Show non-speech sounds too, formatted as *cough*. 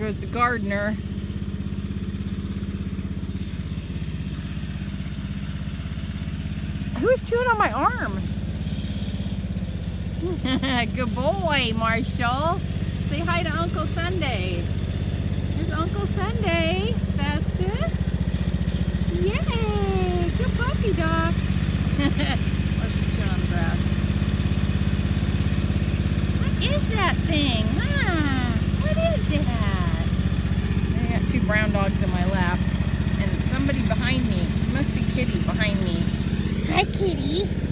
goes the gardener. Who's chewing on my arm? *laughs* Good boy, Marshall. Say hi to Uncle Sunday. There's Uncle Sunday. Festus. Yay! Good puppy dog. *laughs* Marshall's chewing on the grass. What is that thing? Huh? What is that? I got two brown dogs in my lap. And somebody behind me. Must be Kitty behind me. Hi, kitty.